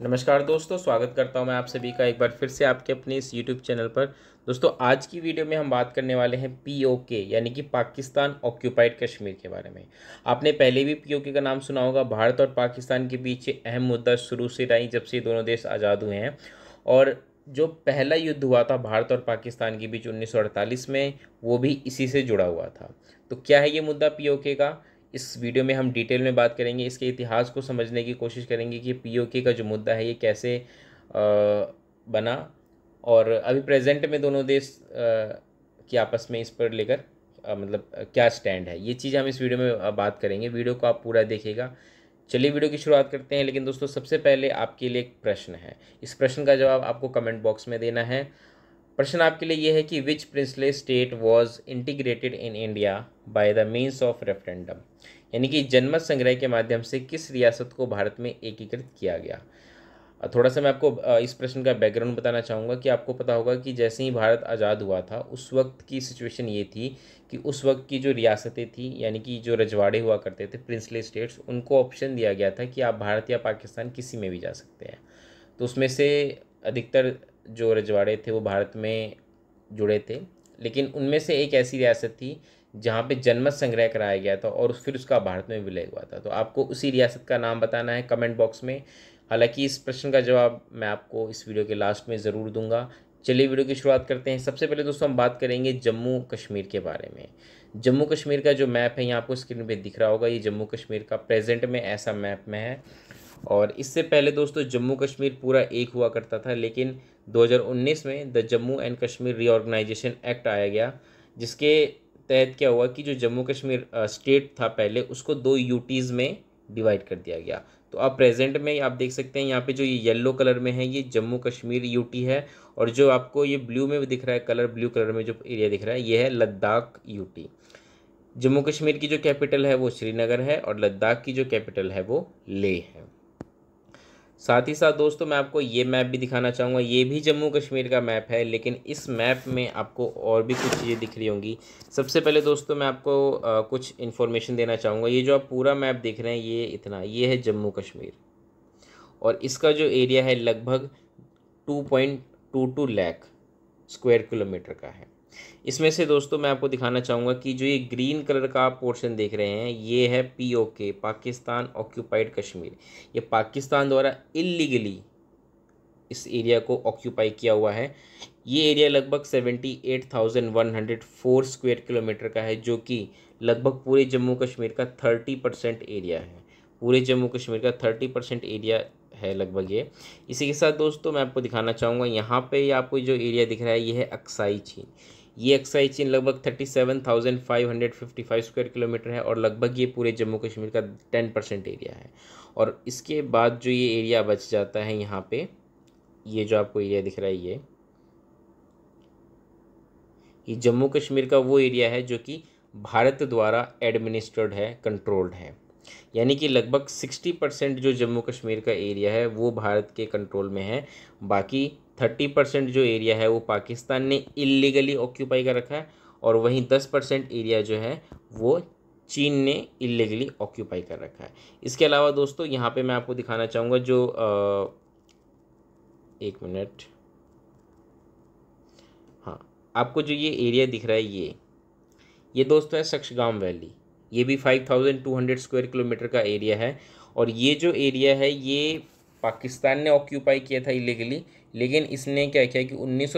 नमस्कार दोस्तों, स्वागत करता हूँ मैं आप सभी का एक बार फिर से आपके अपने इस यूट्यूब चैनल पर। दोस्तों, आज की वीडियो में हम बात करने वाले हैं पीओके यानी कि पाकिस्तान ऑक्यूपाइड कश्मीर के बारे में। आपने पहले भी पीओके का नाम सुना होगा, भारत और पाकिस्तान के बीच अहम मुद्दा शुरू से रही जब से दोनों देश आज़ाद हुए हैं। और जो पहला युद्ध हुआ था भारत और पाकिस्तान के बीच उन्नीस सौ अड़तालीस में, वो भी इसी से जुड़ा हुआ था। तो क्या है ये मुद्दा पीओके का? इस वीडियो में हम डिटेल में बात करेंगे, इसके इतिहास को समझने की कोशिश करेंगे कि पीओके का जो मुद्दा है, ये कैसे बना। और अभी प्रेजेंट में दोनों देश की आपस में इस पर लेकर मतलब क्या स्टैंड है, ये चीज़ हम इस वीडियो में बात करेंगे। वीडियो को आप पूरा देखिएगा। चलिए वीडियो की शुरुआत करते हैं, लेकिन दोस्तों, सबसे पहले आपके लिए एक प्रश्न है। इस प्रश्न का जवाब आपको कमेंट बॉक्स में देना है। प्रश्न आपके लिए यह है कि which princely state was integrated in India by the means of referendum यानी कि जनमत संग्रह के माध्यम से किस रियासत को भारत में एकीकृत किया गया? थोड़ा सा मैं आपको इस प्रश्न का बैकग्राउंड बताना चाहूँगा कि आपको पता होगा कि जैसे ही भारत आज़ाद हुआ था, उस वक्त की सिचुएशन ये थी कि उस वक्त की जो रियासतें थी, यानी कि जो रजवाड़े हुआ करते थे प्रिंसले स्टेट्स उनको ऑप्शन दिया गया था कि आप भारत या पाकिस्तान किसी में भी जा सकते हैं। तो उसमें से अधिकतर जो रजवाड़े थे वो भारत में जुड़े थे, लेकिन उनमें से एक ऐसी रियासत थी जहाँ पे जनमत संग्रह कराया गया था और फिर उसका भारत में विलय हुआ था। तो आपको उसी रियासत का नाम बताना है कमेंट बॉक्स में। हालाँकि इस प्रश्न का जवाब मैं आपको इस वीडियो के लास्ट में ज़रूर दूँगा। चलिए वीडियो की शुरुआत करते हैं। सबसे पहले दोस्तों हम बात करेंगे जम्मू कश्मीर के बारे में। जम्मू कश्मीर का जो मैप है, यहाँ आपको स्क्रीन पे दिख रहा होगा, ये जम्मू कश्मीर का प्रेजेंट में ऐसा मैप में है। और इससे पहले दोस्तों जम्मू कश्मीर पूरा एक हुआ करता था, लेकिन 2019 में the Jammu and Kashmir reorganisation act आया गया, जिसके तहत क्या हुआ कि जो जम्मू कश्मीर स्टेट था पहले, उसको दो यूटीज़ में डिवाइड कर दिया गया। तो आप प्रेजेंट में आप देख सकते हैं, यहाँ पे जो ये येलो कलर में है, ये जम्मू कश्मीर यूटी है और जो आपको ये ब्लू में भी दिख रहा है कलर ब्लू कलर में जो एरिया दिख रहा है, ये है लद्दाख यूटी जम्मू कश्मीर की जो कैपिटल है वो श्रीनगर है और लद्दाख की जो कैपिटल है वो लेह है। साथ ही साथ दोस्तों मैं आपको ये मैप भी दिखाना चाहूँगा। ये भी जम्मू कश्मीर का मैप है लेकिन इस मैप में आपको और भी कुछ चीज़ें दिख रही होंगी। सबसे पहले दोस्तों मैं आपको आ, कुछ इन्फॉर्मेशन देना चाहूँगा। ये जो आप पूरा मैप देख रहे हैं ये इतना ये है जम्मू कश्मीर। और इसका जो एरिया है लगभग two point two two lakh square kilometre का है। इसमें से दोस्तों मैं आपको दिखाना चाहूँगा कि जो ये ग्रीन कलर का आप पोर्शन देख रहे हैं, ये है पीओके पाकिस्तान ऑक्यूपाइड कश्मीर। ये पाकिस्तान द्वारा इलीगली इस एरिया को ऑक्यूपाई किया हुआ है। ये एरिया लगभग seventy eight thousand one hundred four square kilometre का है, जो कि लगभग पूरे जम्मू कश्मीर का थर्टी परसेंट एरिया है। पूरे जम्मू कश्मीर का थर्टी परसेंट एरिया है लगभग ये। इसी के साथ दोस्तों मैं आपको दिखाना चाहूँगा, यहाँ पे आपको जो एरिया दिख रहा है, ये है अक्साई चीन। ये एक्साई चीन लगभग thirty seven thousand five hundred fifty five square kilometre है और लगभग ये पूरे जम्मू कश्मीर का टेन परसेंट एरिया है। और इसके बाद जो ये एरिया बच जाता है यहाँ पे, ये जो आपको एरिया दिख रहा है ये ये जम्मू कश्मीर का वो एरिया है जो कि भारत द्वारा एडमिनिस्ट्रेड है कंट्रोल्ड है। यानी कि लगभग सिक्सटी परसेंट जो जम्मू कश्मीर का एरिया है वो भारत के कंट्रोल में है। बाकी थर्टी परसेंट जो एरिया है वो पाकिस्तान ने इलीगली ऑक्यूपाई कर रखा है और वहीं दस परसेंट एरिया जो है वो चीन ने इलीगली ऑक्यूपाई कर रखा है। इसके अलावा दोस्तों यहाँ पे मैं आपको दिखाना चाहूँगा जो आ, एक मिनट। हाँ आपको जो ये एरिया दिख रहा है ये। ये दोस्तों है सक्शगाम वैली। ये भी five thousand two hundred square kilometre का एरिया है और ये जो एरिया है, ये पाकिस्तान ने ऑक्यूपाई किया था इलीगली लेकिन इसने क्या किया कि उन्नीस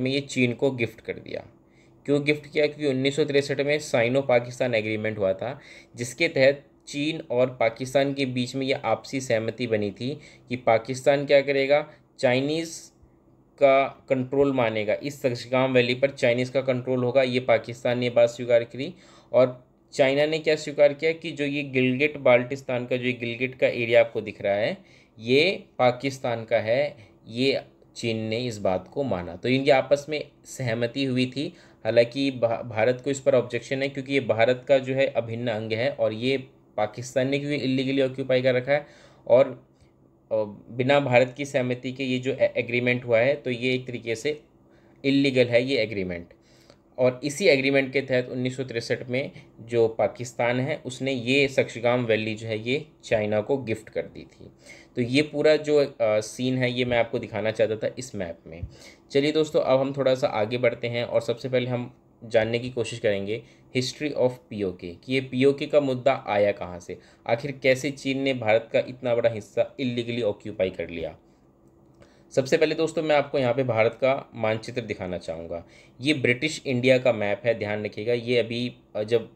में ये चीन को गिफ्ट कर दिया। क्यों गिफ्ट किया? क्योंकि उन्नीस में साइनो पाकिस्तान एग्रीमेंट हुआ था, जिसके तहत चीन और पाकिस्तान के बीच में ये आपसी सहमति बनी थी कि पाकिस्तान क्या करेगा? चाइनीज़ का कंट्रोल मानेगा। इस सक्षगाम वैली पर चाइनीज़ का कंट्रोल होगा। ये पाकिस्तान ने बात स्वीकार करी और चाइना ने क्या स्वीकार किया कि जो ये गिलगिट बाल्टिस्तान का, जो ये गिलगिट का एरिया आपको दिख रहा है, ये पाकिस्तान का है, ये चीन ने इस बात को माना। तो इनकी आपस में सहमति हुई थी। हालाँकि भारत को इस पर ऑब्जेक्शन है क्योंकि ये भारत का जो है अभिन्न अंग है और ये पाकिस्तान ने क्योंकि इलीगली ऑक्यूपाई कर रखा है और बिना भारत की सहमति के ये जो एग्रीमेंट हुआ है तो ये एक तरीके से इलीगल है ये एग्रीमेंट और इसी एग्रीमेंट के तहत उन्नीस में जो पाकिस्तान है उसने ये सक्शगाम वैली जो है ये चाइना को गिफ्ट कर दी थी। तो ये पूरा जो आ, सीन है ये मैं आपको दिखाना चाहता था इस मैप में। चलिए दोस्तों अब हम थोड़ा सा आगे बढ़ते हैं और सबसे पहले हम जानने की कोशिश करेंगे हिस्ट्री ऑफ़ पीओके कि ये पीओके का मुद्दा आया कहाँ से? आखिर कैसे चीन ने भारत का इतना बड़ा हिस्सा इलीगली ऑक्यूपाई कर लिया? सबसे पहले दोस्तों मैं आपको यहाँ पे भारत का मानचित्र दिखाना चाहूँगा। ये ब्रिटिश इंडिया का मैप है, ध्यान रखिएगा। ये अभी जब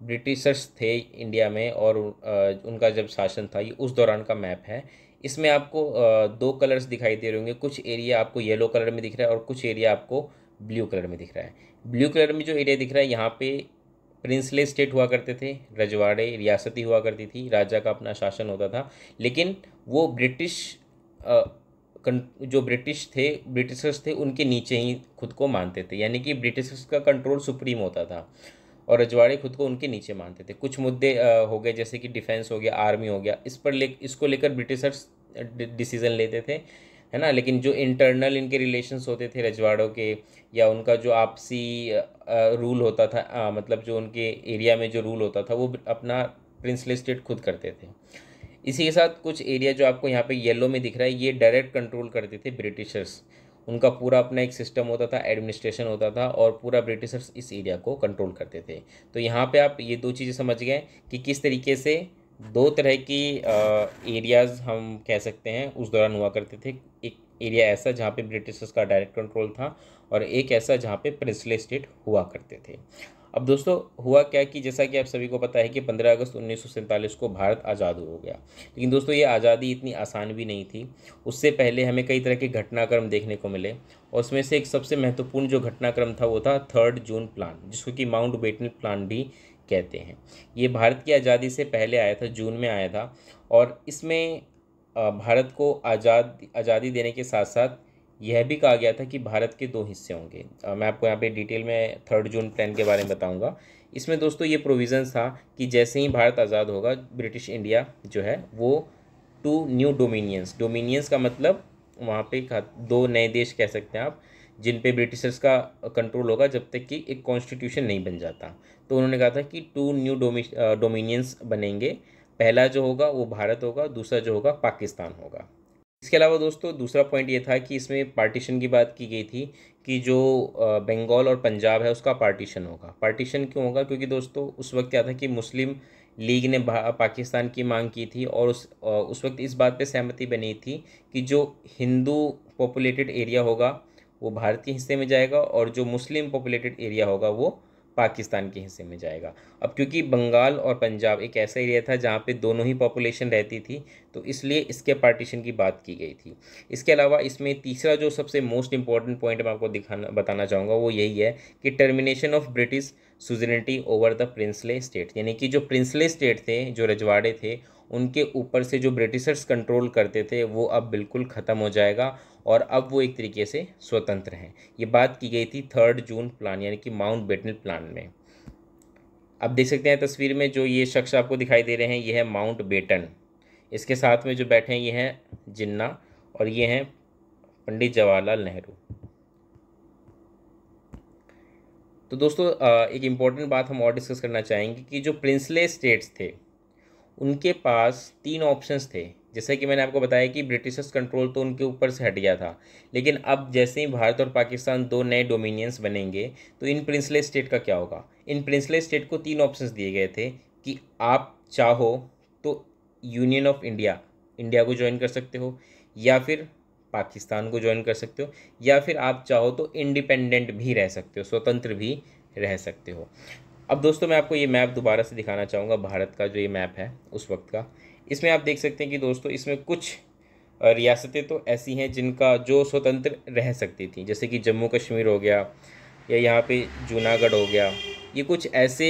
ब्रिटिशर्स थे इंडिया में और उनका जब शासन था, ये उस दौरान का मैप है। इसमें आपको दो कलर्स दिखाई दे रहे होंगे। कुछ एरिया आपको येलो कलर में दिख रहा है और कुछ एरिया आपको ब्लू कलर में दिख रहा है। ब्लू कलर में जो एरिया दिख रहा है, यहाँ पे प्रिंसले स्टेट हुआ करते थे, रजवाड़े, रियासती हुआ करती थी। राजा का अपना शासन होता था। लेकिन वो ब्रिटिश जो ब्रिटिश थे ब्रिटिशर्स थे उनके नीचे ही खुद को मानते थे। यानी कि ब्रिटिशर्स का कंट्रोल सुप्रीम होता था और रजवाड़े खुद को उनके नीचे मानते थे। कुछ मुद्दे हो गए जैसे कि डिफेंस हो गया आर्मी हो गया इस पर ले इसको लेकर ब्रिटिशर्स डिसीज़न लेते थे है ना? लेकिन जो इंटरनल इनके रिलेशंस होते थे रजवाड़ों के या उनका जो आपसी रूल होता था आ, मतलब जो उनके एरिया में जो रूल होता था वो अपना प्रिंसले स्टेट खुद करते थे। इसी के साथ कुछ एरिया जो आपको यहाँ पे येलो में दिख रहा है, ये डायरेक्ट कंट्रोल करते थे ब्रिटिशर्स उनका पूरा अपना एक सिस्टम होता था एडमिनिस्ट्रेशन होता था और पूरा ब्रिटिशर्स इस एरिया को कंट्रोल करते थे। तो यहाँ पे आप ये दो चीज़ें समझ गए कि किस तरीके से दो तरह की एरियाज़ हम कह सकते हैं, उस दौरान हुआ करते थे। एक एरिया ऐसा जहाँ पे ब्रिटिशर्स का डायरेक्ट कंट्रोल था और एक ऐसा जहाँ पे प्रिंसले स्टेट हुआ करते थे। अब दोस्तों, हुआ क्या कि जैसा कि आप सभी को पता है कि 15 अगस्त उन्नीस सौ सैंतालीस को भारत आज़ाद हो गया। लेकिन दोस्तों, ये आज़ादी इतनी आसान भी नहीं थी। उससे पहले हमें कई तरह के घटनाक्रम देखने को मिले और उसमें से एक सबसे महत्वपूर्ण जो घटनाक्रम था, वो था थर्ड जून प्लान, जिसको कि माउंट बेटन प्लान भी कहते हैं। ये भारत की आज़ादी से पहले आया था, जून में आया था और इसमें भारत को आज़ाद, आज़ादी देने के साथ साथ यह भी कहा गया था कि भारत के दो हिस्से होंगे। मैं आपको यहाँ पे डिटेल में थर्ड जून प्लान के बारे में बताऊँगा। इसमें दोस्तों ये प्रोविज़न था कि जैसे ही भारत आज़ाद होगा ब्रिटिश इंडिया जो है, वो टू न्यू डोमिनियंस डोमिनियंस का मतलब वहाँ पे दो नए देश कह सकते हैं आप, जिन पे ब्रिटिशर्स का कंट्रोल होगा जब तक कि एक कॉन्स्टिट्यूशन नहीं बन जाता। तो उन्होंने कहा था कि टू न्यू डोमि डोमिनियंस बनेंगे। पहला जो होगा वो भारत होगा, दूसरा जो होगा पाकिस्तान होगा। इसके अलावा दोस्तों, दूसरा पॉइंट ये था कि इसमें पार्टीशन की बात की गई थी कि जो बंगाल और पंजाब है, उसका पार्टीशन होगा। पार्टीशन क्यों होगा? क्योंकि दोस्तों, उस वक्त क्या था कि मुस्लिम लीग ने पाकिस्तान की मांग की थी और उस उस वक्त इस बात पे सहमति बनी थी कि जो हिंदू पॉपुलेटेड एरिया होगा, वो भारत के हिस्से में जाएगा और जो मुस्लिम पॉपुलेटेड एरिया होगा, वो पाकिस्तान के हिस्से में जाएगा। अब क्योंकि बंगाल और पंजाब एक ऐसा एरिया था जहाँ पे दोनों ही पॉपुलेशन रहती थी तो इसलिए इसके पार्टीशन की बात की गई थी। इसके अलावा इसमें तीसरा जो सबसे मोस्ट इंपॉर्टेंट पॉइंट मैं आपको दिखाना, बताना चाहूँगा, वो यही है कि termination of British suzerainty over the princely state यानी कि जो प्रिंसले स्टेट थे, जो रजवाड़े थे, उनके ऊपर से जो ब्रिटिशर्स कंट्रोल करते थे, वो अब बिल्कुल ख़त्म हो जाएगा और अब वो एक तरीके से स्वतंत्र हैं। ये बात की गई थी थर्ड जून प्लान यानी कि माउंट बेटन प्लान में। अब देख सकते हैं तस्वीर में जो ये शख्स आपको दिखाई दे रहे हैं, ये है माउंट बेटन इसके साथ में जो बैठे हैं, ये हैं जिन्ना और ये हैं पंडित जवाहरलाल नेहरू। तो दोस्तों एक इंपॉर्टेंट बात हम और डिस्कस करना चाहेंगे कि जो प्रिंसले स्टेट्स थे, उनके पास तीन ऑप्शंस थे। जैसे कि मैंने आपको बताया कि ब्रिटिशर्स कंट्रोल तो उनके ऊपर से हट गया था, लेकिन अब जैसे ही भारत और पाकिस्तान दो नए डोमिनियंस बनेंगे तो इन प्रिंसले स्टेट का क्या होगा? इन प्रिंसले स्टेट को तीन ऑप्शंस दिए गए थे कि आप चाहो तो यूनियन ऑफ़ इंडिया इंडिया को ज्वाइन कर सकते हो, या फिर पाकिस्तान को ज्वाइन कर सकते हो, या फिर आप चाहो तो इंडिपेंडेंट भी रह सकते हो, स्वतंत्र भी रह सकते हो। अब दोस्तों, मैं आपको ये मैप दोबारा से दिखाना चाहूँगा, भारत का जो ये मैप है, उस वक्त का। इसमें आप देख सकते हैं कि दोस्तों इसमें कुछ रियासतें तो ऐसी हैं जिनका जो स्वतंत्र रह सकती थी। जैसे कि जम्मू कश्मीर हो गया या यहाँ पे जूनागढ़ हो गया। ये कुछ ऐसे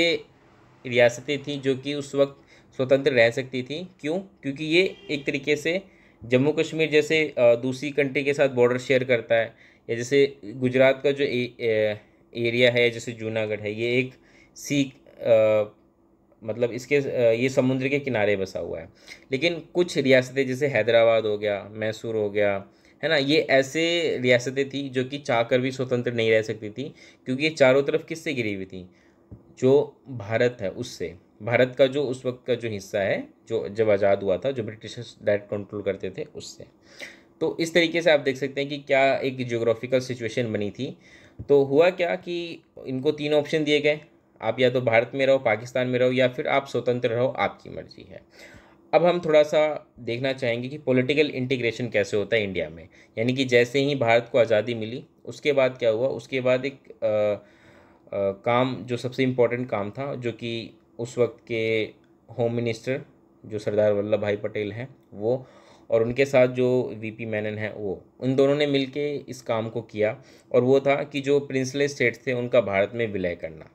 रियासतें थी जो कि उस वक्त स्वतंत्र रह सकती थी। क्यों? क्योंकि ये एक तरीके से जम्मू कश्मीर जैसे दूसरी कंट्री के साथ बॉर्डर शेयर करता है। या जैसे गुजरात का जो ए, ए, एरिया है जैसे जूनागढ़ है ये एक सी मतलब इसके ये समुद्र के किनारे बसा हुआ है। लेकिन कुछ रियासतें, जैसे हैदराबाद हो गया, मैसूर हो गया, है ना, ये ऐसे रियासतें थी जो कि चाह कर भी स्वतंत्र नहीं रह सकती थी, क्योंकि ये चारों तरफ़ किससे गिरी हुई थी? जो भारत है, उससे। भारत का जो, उस वक्त का जो हिस्सा है, जो जब आज़ाद हुआ था, जो ब्रिटिशर्स डायरेक्ट कंट्रोल करते थे, उससे। तो इस तरीके से आप देख सकते हैं कि क्या एक जियोग्राफिकल सिचुएशन बनी थी। तो हुआ क्या कि इनको तीन ऑप्शन दिए गए। आप या तो भारत में रहो पाकिस्तान में रहो या फिर आप स्वतंत्र रहो आपकी मर्ज़ी है। अब हम थोड़ा सा देखना चाहेंगे कि पॉलिटिकल इंटीग्रेशन कैसे होता है इंडिया में। यानी कि जैसे ही भारत को आज़ादी मिली उसके बाद क्या हुआ? उसके बाद एक आ, आ, काम जो सबसे इम्पोर्टेंट काम था जो कि उस वक्त के होम मिनिस्टर जो सरदार वल्लभ भाई पटेल हैं वो और उनके साथ जो वीपी मैनन है वो उन दोनों ने मिलके इस काम को किया। और वो था कि जो प्रिंसले स्टेट्स थे उनका भारत में विलय करना।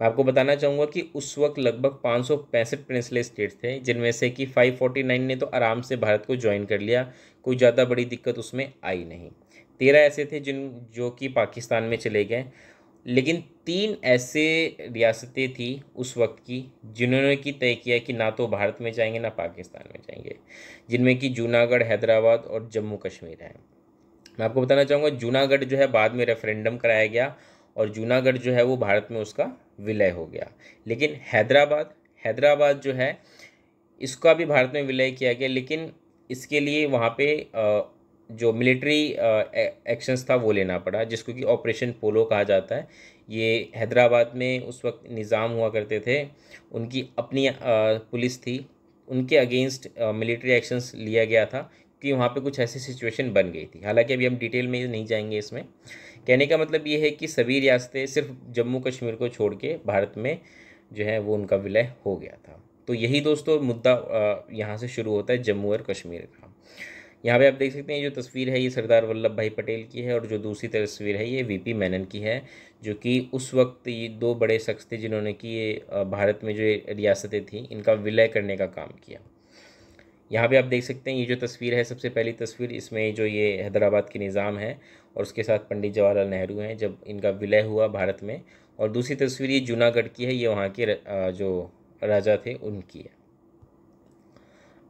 मैं आपको बताना चाहूँगा कि उस वक्त लगभग पाँच सौ पैंसठ प्रिंसले स्टेट्स थे, जिनमें से कि फाइव फोर्टी नाइन ने तो आराम से भारत को ज्वाइन कर लिया, कोई ज़्यादा बड़ी दिक्कत उसमें आई नहीं। तेरह ऐसे थे जिन, जो कि पाकिस्तान में चले गए, लेकिन तीन ऐसे रियासतें थी उस वक्त की, जिन्होंने की तय किया कि ना तो भारत में जाएँगे, ना पाकिस्तान में जाएँगे, जिनमें कि जूनागढ़, हैदराबाद और जम्मू कश्मीर है। मैं आपको बताना चाहूँगा, जूनागढ़ जो है बाद में रेफरेंडम कराया गया और जूनागढ़ जो है वो भारत में उसका विलय हो गया। लेकिन हैदराबाद हैदराबाद जो है, इसका भी भारत में विलय किया गया, लेकिन इसके लिए वहाँ पे जो मिलिट्री एक्शंस था वो लेना पड़ा, जिसको कि ऑपरेशन पोलो कहा जाता है। ये हैदराबाद में उस वक्त निज़ाम हुआ करते थे, उनकी अपनी पुलिस थी, उनके अगेंस्ट मिलिट्री एक्शंस लिया गया था कि वहाँ पे कुछ ऐसी सिचुएशन बन गई थी। हालाँकि अभी हम डिटेल में नहीं जाएँगे इसमें कहने का मतलब ये है कि सभी रियासतें सिर्फ़ जम्मू कश्मीर को छोड़ के भारत में जो है वो उनका विलय हो गया था। तो यही दोस्तों मुद्दा यहाँ से शुरू होता है जम्मू और कश्मीर का। यहाँ पे आप देख सकते हैं जो तस्वीर है, ये सरदार वल्लभ भाई पटेल की है और जो दूसरी तस्वीर है, ये वीपी मेनन की है, जो कि उस वक्त ये दो बड़े शख्स थे जिन्होंने कि ये भारत में जो रियासतें थी, इनका विलय करने का काम किया। यहाँ पे आप देख सकते हैं, ये जो तस्वीर है, सबसे पहली तस्वीर, इसमें जो ये हैदराबाद के निज़ाम है और उसके साथ पंडित जवाहरलाल नेहरू हैं, जब इनका विलय हुआ भारत में, और दूसरी तस्वीर ये जूनागढ़ की है, ये वहाँ के जो राजा थे, उनकी है।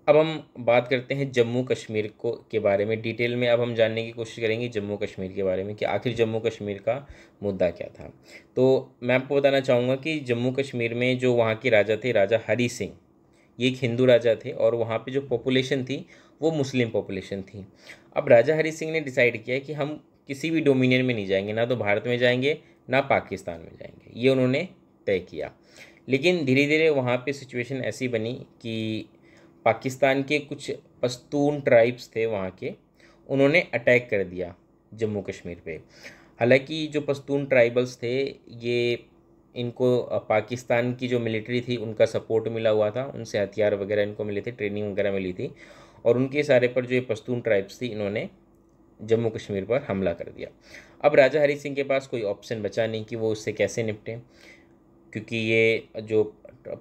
अब हम बात करते हैं जम्मू कश्मीर को, के बारे में। डिटेल में अब हम जानने की कोशिश करेंगे जम्मू कश्मीर के बारे में, कि आखिर जम्मू कश्मीर का मुद्दा क्या था। तो मैं आपको बताना चाहूँगा कि जम्मू कश्मीर में जो वहाँ के राजा थे, राजा हरी सिंह, ये एक हिंदू राजा थे, और वहाँ पे जो पॉपुलेशन थी, वो मुस्लिम पॉपुलेशन थी। अब राजा हरी सिंह ने डिसाइड किया कि हम किसी भी डोमिनियन में नहीं जाएँगे, ना तो भारत में जाएँगे, ना पाकिस्तान में जाएँगे। ये उन्होंने तय किया। लेकिन धीरे धीरे वहाँ पे सिचुएशन ऐसी बनी कि पाकिस्तान के कुछ पश्तून ट्राइब्स थे वहाँ के, उन्होंने अटैक कर दिया जम्मू कश्मीर पे। हालाँकि जो पश्तून ट्राइबल्स थे, ये इनको पाकिस्तान की जो मिलिट्री थी, उनका सपोर्ट मिला हुआ था, उनसे हथियार वगैरह इनको मिले थे, ट्रेनिंग वगैरह मिली थी, और उनके सारे पर जो ये पश्तून ट्राइब्स थी, इन्होंने जम्मू कश्मीर पर हमला कर दिया। अब राजा हरी सिंह के पास कोई ऑप्शन बचा नहीं कि वो उससे कैसे निपटें, क्योंकि ये जो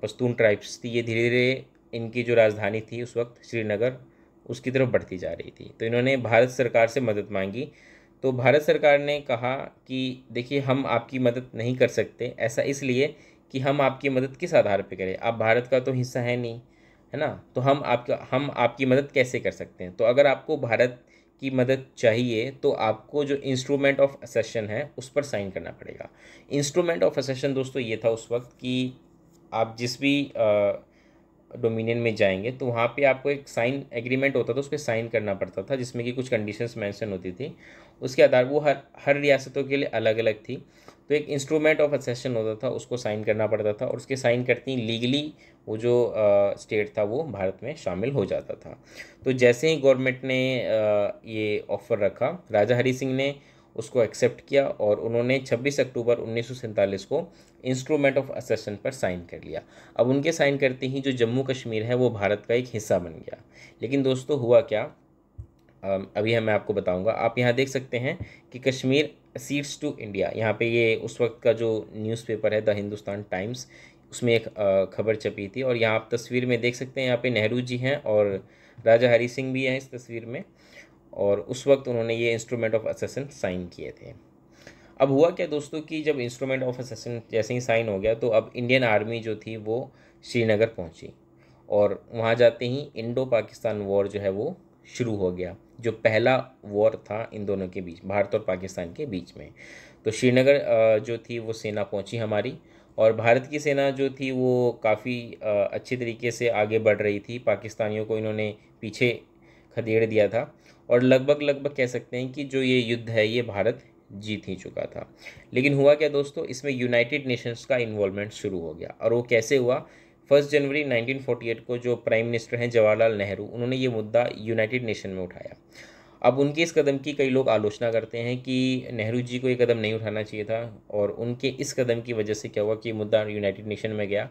पश्तून ट्राइब्स थी, ये धीरे धीरे इनकी जो राजधानी थी उस वक्त श्रीनगर, उसकी तरफ़ बढ़ती जा रही थी। तो इन्होंने भारत सरकार से मदद मांगी। तो भारत सरकार ने कहा कि, देखिए, हम आपकी मदद नहीं कर सकते। ऐसा इसलिए कि हम आपकी मदद किस आधार पर करें? आप भारत का तो हिस्सा है नहीं, है ना? तो हम आपका, हम आपकी मदद कैसे कर सकते हैं? तो अगर आपको भारत की मदद चाहिए तो आपको जो इंस्ट्रूमेंट ऑफ़ असेशन है, उस पर साइन करना पड़ेगा। इंस्ट्रूमेंट ऑफ़ असेशन दोस्तों ये था उस वक्त कि आप जिस भी डोमिनियन में जाएँगे तो वहाँ पे आपको एक साइन एग्रीमेंट होता था, उस पर साइन करना पड़ता था, जिसमें कि कुछ कंडीशंस मेंशन होती थी। उसके आधार, वो हर हर रियासतों के लिए अलग अलग थी। तो एक इंस्ट्रूमेंट ऑफ़ असेशन होता था, उसको साइन करना पड़ता था, और उसके साइन करती लीगली वो जो स्टेट था वो भारत में शामिल हो जाता था। तो जैसे ही गवर्नमेंट ने ये ऑफ़र रखा, राजा हरी सिंह ने उसको एक्सेप्ट किया और उन्होंने 26 अक्टूबर उन्नीस सौ सैंतालीस को इंस्ट्रूमेंट ऑफ़ असेसन पर साइन कर लिया। अब उनके साइन करते ही जो जम्मू कश्मीर है वो भारत का एक हिस्सा बन गया। लेकिन दोस्तों हुआ क्या? अभी हम मैं आपको बताऊँगा। आप यहाँ देख सकते हैं कि कश्मीर सीड्स टू इंडिया यहाँ पे ये उस वक्त का जो न्यूज़पेपर है, द हिंदुस्तान टाइम्स उसमें एक खबर छपी थी और यहाँ आप तस्वीर में देख सकते हैं यहाँ पे नेहरू जी हैं और राजा हरी सिंह भी हैं इस तस्वीर में और उस वक्त उन्होंने ये इंस्ट्रूमेंट ऑफ़ असेसन साइन किए थे। अब हुआ क्या दोस्तों कि जब इंस्ट्रूमेंट ऑफ़ असेसन जैसे ही साइन हो गया तो अब इंडियन आर्मी जो थी वो श्रीनगर पहुँची और वहाँ जाते ही इंडो पाकिस्तान वॉर जो है वो शुरू हो गया, जो पहला वॉर था इन दोनों के बीच, भारत और पाकिस्तान के बीच में। तो श्रीनगर जो थी वो सेना पहुँची हमारी और भारत की सेना जो थी वो काफ़ी अच्छे तरीके से आगे बढ़ रही थी। पाकिस्तानियों को इन्होंने पीछे खदेड़ दिया था और लगभग लगभग कह सकते हैं कि जो ये युद्ध है, ये भारत जीत ही चुका था। लेकिन हुआ क्या दोस्तों? इसमें यूनाइटेड नेशंस का इन्वॉल्वमेंट शुरू हो गया और वो कैसे हुआ? फ़र्स्ट जनवरी 1948 को जो प्राइम मिनिस्टर हैं जवाहरलाल नेहरू, उन्होंने ये मुद्दा यूनाइटेड नेशन में उठाया। अब उनके इस कदम की कई लोग आलोचना करते हैं कि नेहरू जी को ये कदम नहीं उठाना चाहिए था और उनके इस कदम की वजह से क्या हुआ कि मुद्दा यूनाइटेड नेशन में गया।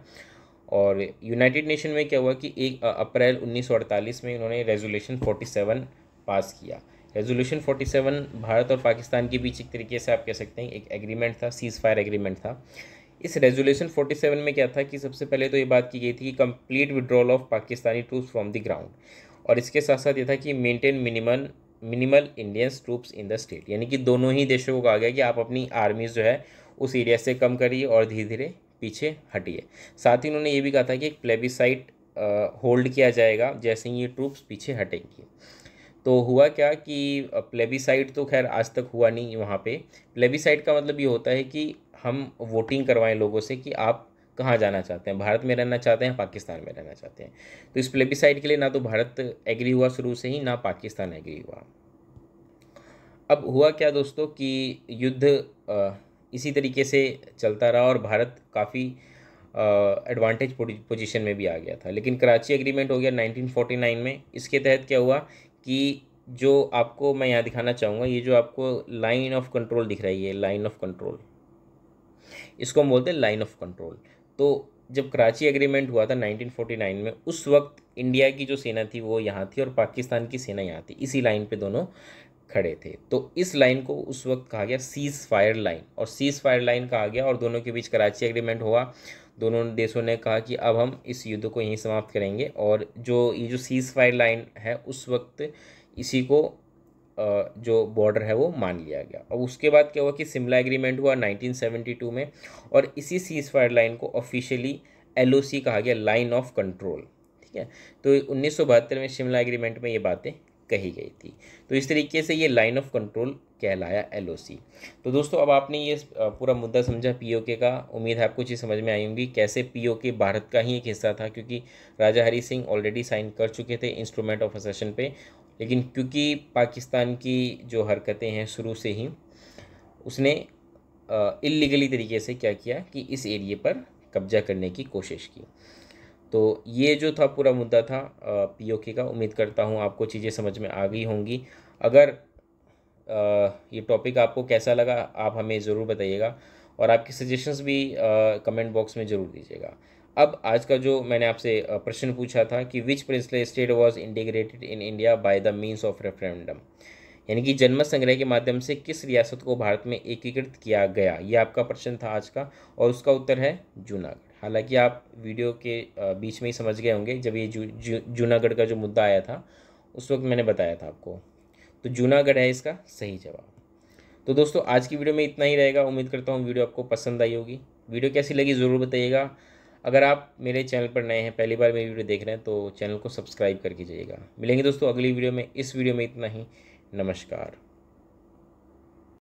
और यूनाइटेड नेशन में क्या हुआ कि एक अप्रैल 1948 में उन्होंने रेजोल्यूशन 47 पास किया। रेजोल्यूशन 47 भारत और पाकिस्तान के बीच एक तरीके से आप कह सकते हैं, एक एग्रीमेंट था सीज़ फायर एग्रीमेंट था। इस रेजोल्यूशन 47 में क्या था कि सबसे पहले तो ये बात की गई थी कि complete withdrawal of Pakistani troops from the ground और इसके साथ साथ ये था कि maintain minimum minimal Indians troops in the state यानी कि दोनों ही देशों को कहा गया कि आप अपनी आर्मीज जो है उस एरिया से कम करिए और धीरे धीरे पीछे हटिए। साथ ही उन्होंने ये भी कहा था कि एक प्लेबिसाइट होल्ड किया जाएगा जैसे ही ये ट्रूप्स पीछे हटेंगी। तो हुआ क्या कि प्लेबिसाइट तो खैर आज तक हुआ नहीं वहाँ पे। प्लेबिसाइट का मतलब ये होता है कि हम वोटिंग करवाएँ लोगों से कि आप कहाँ जाना चाहते हैं? भारत में रहना चाहते हैं पाकिस्तान में रहना चाहते हैं? तो इस प्लेबिसाइड के लिए ना तो भारत एग्री हुआ शुरू से ही, ना पाकिस्तान एग्री हुआ। अब हुआ क्या दोस्तों कि युद्ध इसी तरीके से चलता रहा और भारत काफ़ी एडवांटेज पोजीशन में भी आ गया था। लेकिन कराची एग्रीमेंट हो गया 1949 में। इसके तहत क्या हुआ कि जो आपको मैं यहाँ दिखाना चाहूँगा, ये जो आपको लाइन ऑफ़ कंट्रोल दिख रही है लाइन ऑफ़ कंट्रोल इसको हम बोलते हैं लाइन ऑफ़ कंट्रोल तो जब कराची एग्रीमेंट हुआ था 1949 में, उस वक्त इंडिया की जो सेना थी वो यहाँ थी और पाकिस्तान की सेना यहाँ थी। इसी लाइन पे दोनों खड़े थे। तो इस लाइन को उस वक्त कहा गया सीज फायर लाइन और सीज फायर लाइन कहा गया और दोनों के बीच कराची एग्रीमेंट हुआ। दोनों देशों ने कहा कि अब हम इस युद्ध को यहीं समाप्त करेंगे और जो ये जो सीज फायर लाइन है, उस वक्त इसी को जो बॉर्डर है वो मान लिया गया। और उसके बाद क्या हुआ कि सिमला एग्रीमेंट हुआ 1972 में और इसी सीज फायर लाइन को ऑफिशियली एलओसी कहा गया लाइन ऑफ़ कंट्रोल ठीक है? तो उन्नीस सौ बहत्तर में शिमला एग्रीमेंट में ये बातें कही गई थी। तो इस तरीके से ये लाइन ऑफ़ कंट्रोल कहलाया एलओसी तो दोस्तों, अब आपने ये पूरा मुद्दा समझा पीओके का। उम्मीद है आपको चीज़ समझ में आई होंगी कैसे पीओके भारत का ही एक हिस्सा था, क्योंकि राजा हरी सिंह ऑलरेडी साइन कर चुके थे इंस्ट्रूमेंट ऑफ़ असेशन पे। लेकिन क्योंकि पाकिस्तान की जो हरकतें हैं शुरू से ही, उसने इलीगली तरीके से क्या किया कि इस एरिए पर कब्जा करने की कोशिश की। तो ये जो था पूरा मुद्दा था पीओके का। उम्मीद करता हूँ आपको चीज़ें समझ में आ गई होंगी। अगर ये टॉपिक आपको कैसा लगा, आप हमें ज़रूर बताइएगा और आपके सजेशंस भी कमेंट बॉक्स में ज़रूर दीजिएगा। अब आज का जो मैंने आपसे प्रश्न पूछा था कि which princely state was integrated in India by the means of referendum यानी कि जन्म संग्रह के माध्यम से किस रियासत को भारत में एकीकृत किया गया? ये आपका प्रश्न था आज का, और उसका उत्तर है जूनागढ़। हालाँकि आप वीडियो के बीच में ही समझ गए होंगे जब ये जूनागढ़ का जो मुद्दा आया था, उस वक्त मैंने बताया था आपको। तो जूनागढ़ है इसका सही जवाब। तो दोस्तों, आज की वीडियो में इतना ही रहेगा। उम्मीद करता हूँ वीडियो आपको पसंद आई होगी। वीडियो कैसी लगी ज़रूर बताइएगा। अगर आप मेरे चैनल पर नए हैं, पहली बार मेरी वीडियो देख रहे हैं तो चैनल को सब्सक्राइब करके जाइएगा मिलेंगे दोस्तों अगली वीडियो में। इस वीडियो में इतना ही। नमस्कार।